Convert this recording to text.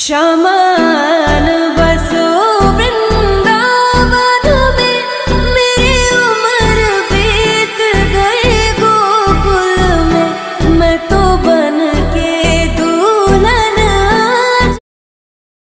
Shama